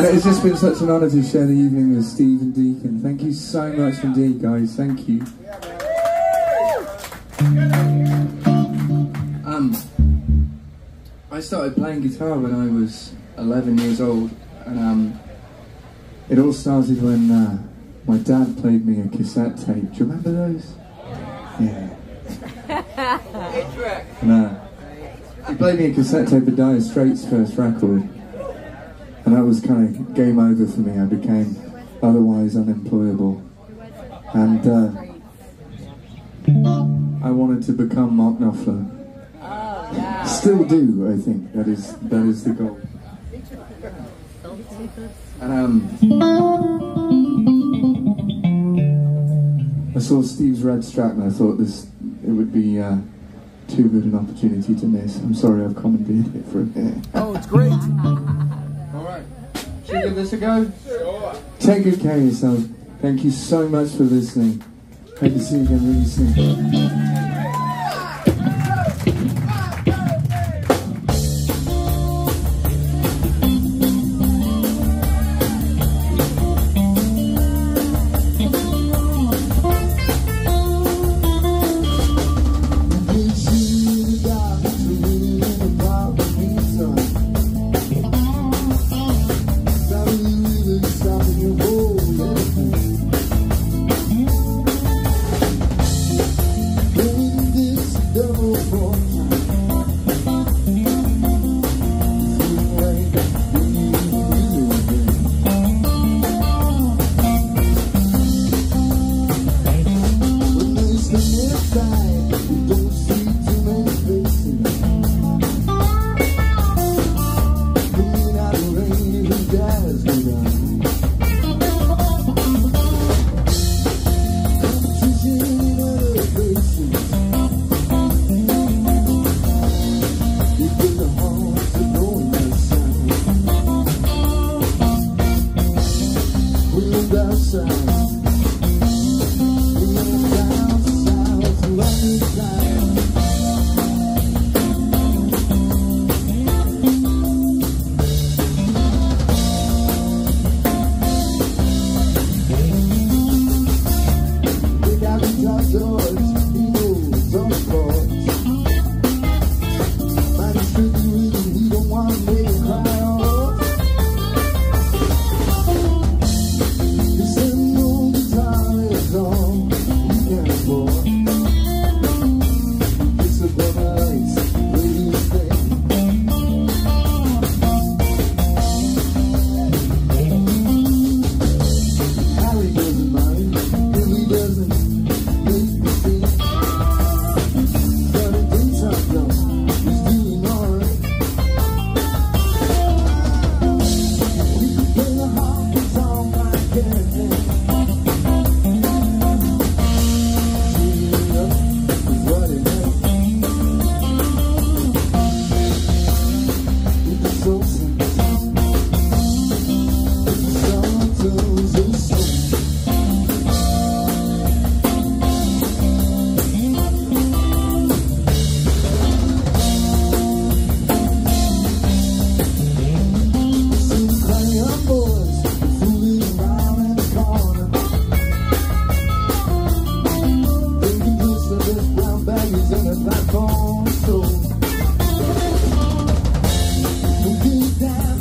And it's just been such an honour to share the evening with Steve and Deacon. Thank you so much indeed, guys. Thank you. Um, I started playing guitar when I was 11 years old, and um, it all started when uh, my dad played me a cassette tape. Do you remember those? Yeah. and, uh, he played me a cassette tape of Dire Straits' first record, and that was kind of game over for me. I became otherwise unemployable, and uh, I wanted to become Mark Knopfler. Still do, I think. That is that is the goal. And um, I saw Steve's red strap, and I thought this it would be uh, too good an opportunity to miss. I'm sorry I've commandeered it for a bit. Oh, it's great. Should we give this a go? Take good care of yourself. Thank you so much for listening. Hope to see you again really soon. Listen, back on soul. Don't down.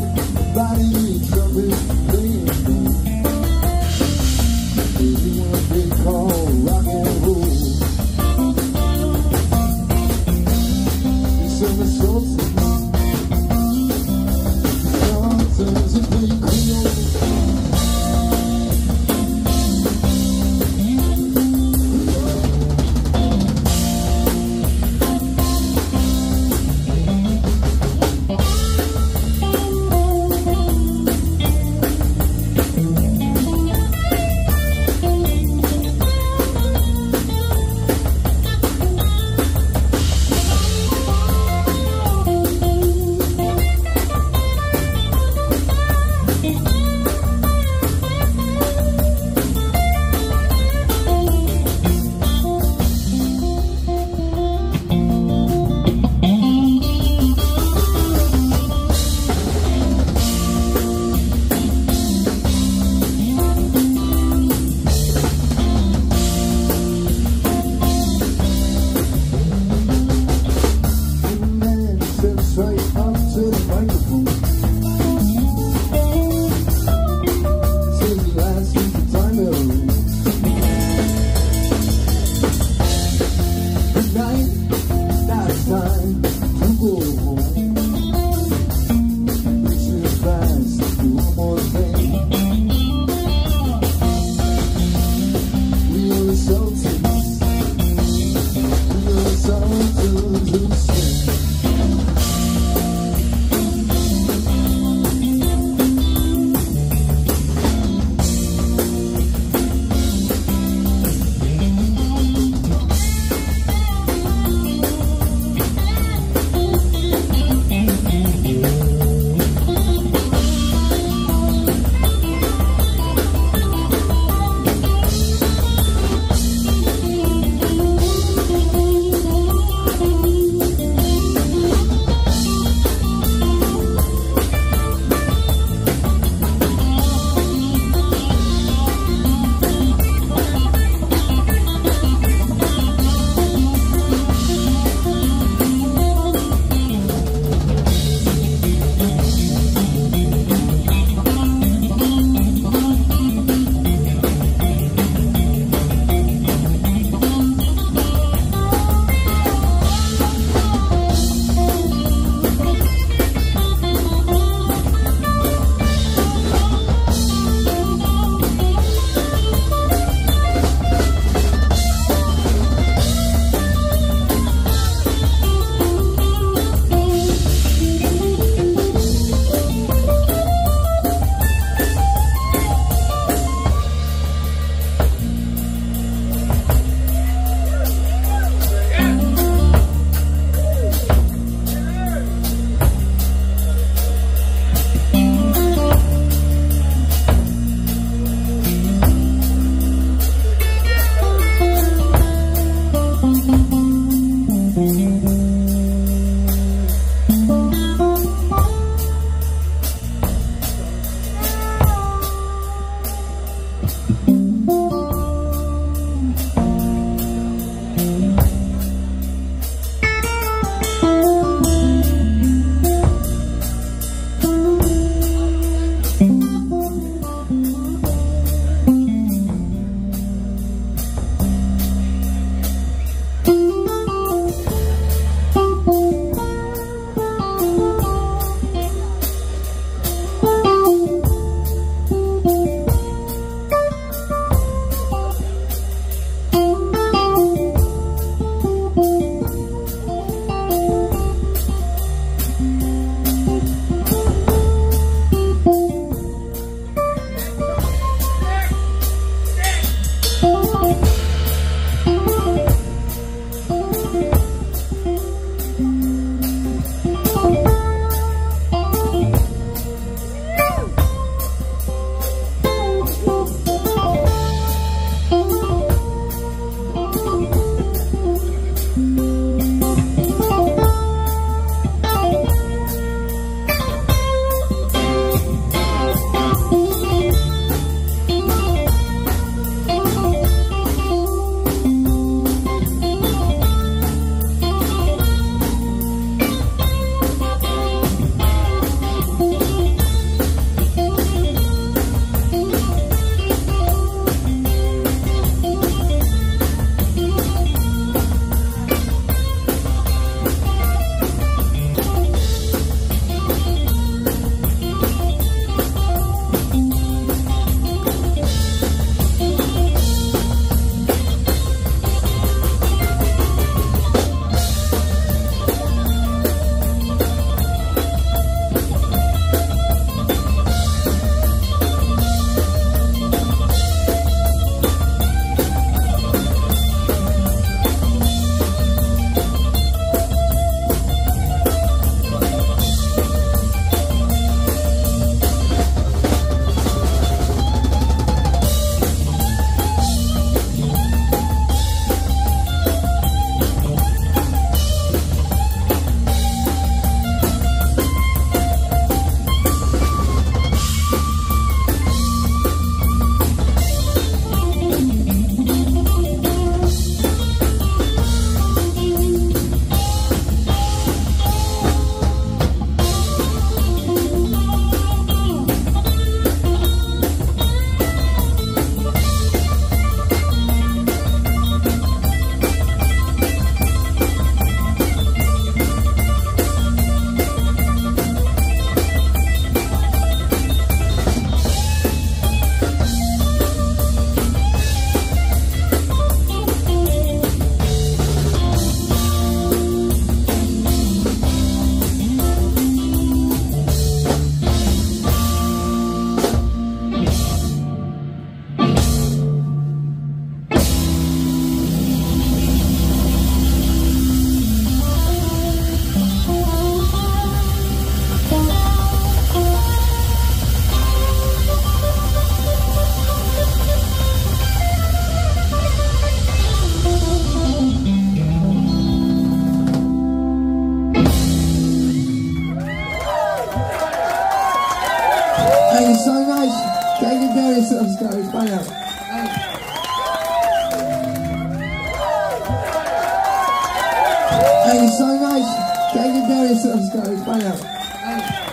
Thank you so much. Thank you, very much. sorry. Bye now.